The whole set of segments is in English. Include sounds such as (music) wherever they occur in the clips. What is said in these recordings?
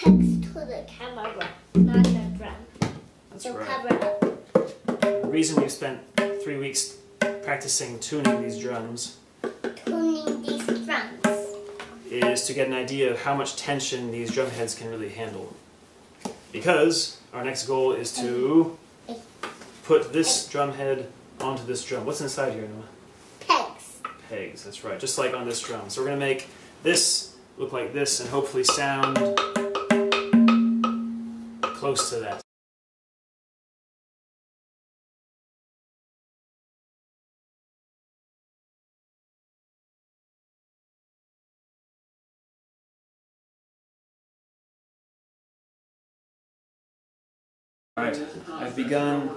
pegs to the camera, not the drum. That's So right. up. The reason we've spent three weeks practicing tuning these drums Tuning these drums. is to get an idea of how much tension these drum heads can really handle. Because our next goal is to put this drum head onto this drum. What's inside here, Noah? Pegs. Pegs, that's right, just like on this drum. So we're going to make this look like this and hopefully sound close to that. Alright, I've begun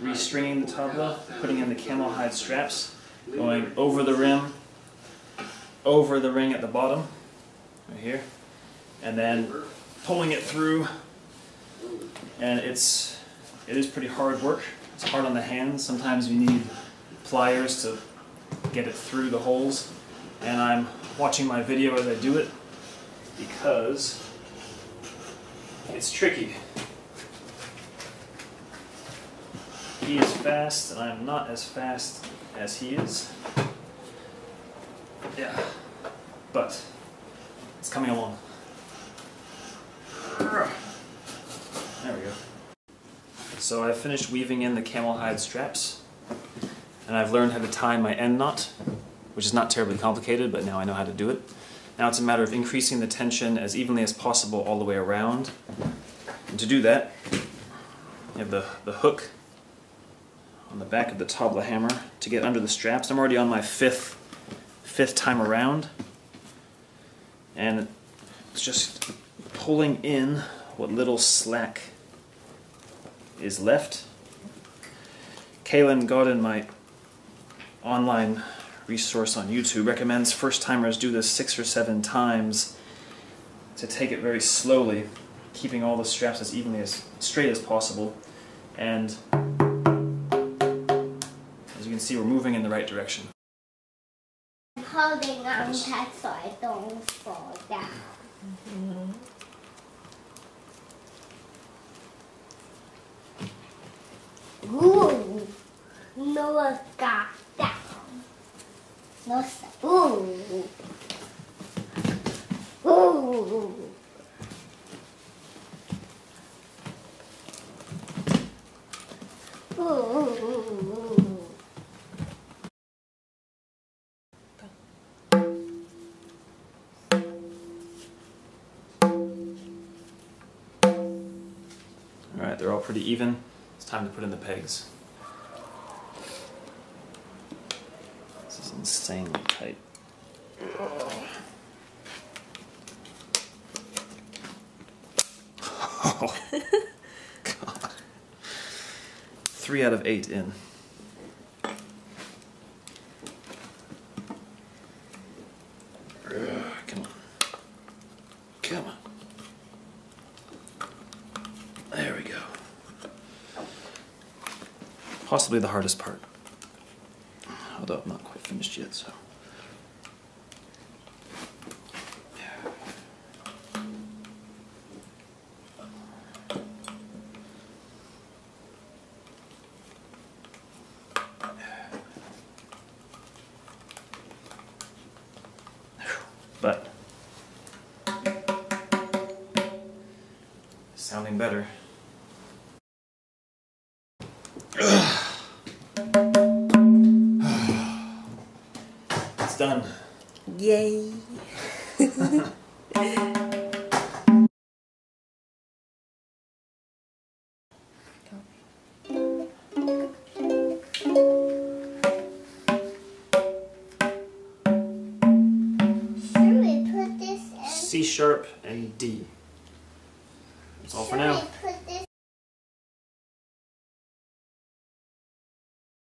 restringing the tabla, putting in the camel hide straps, going over the rim, over the ring at the bottom, right here, and then pulling it through. And it's it is pretty hard work. It's hard on the hands. Sometimes you need pliers to get it through the holes. And I'm watching my video as I do it because it's tricky. He is fast, and I'm not as fast as he is. Yeah, but it's coming along. So I've finished weaving in the camel hide straps, and I've learned how to tie my end knot, which is not terribly complicated, but now I know how to do it. Now it's a matter of increasing the tension as evenly as possible all the way around. And to do that, you have the, the hook on the back of the tabla hammer to get under the straps. I'm already on my fifth fifth time around and it's just pulling in what little slack is left. Kaylin Godin, my online resource on YouTube, recommends first timers do this six or seven times to take it very slowly, keeping all the straps as evenly as straight as possible and as you can see, we're moving in the right direction. I'm holding on tight so I don't fall down. Ooh, Noah got down. No, sir. Ooh. Ooh. Ooh. Alright, they're all pretty even. It's time to put in the pegs. This is insanely tight. Oh, (laughs) (laughs) God. Three out of eight in. Possibly the hardest part. Although I'm not quite finished yet, so. (sighs) But sounding better. Done. Yay. Should we put this in? C sharp and D. That's all for now. we put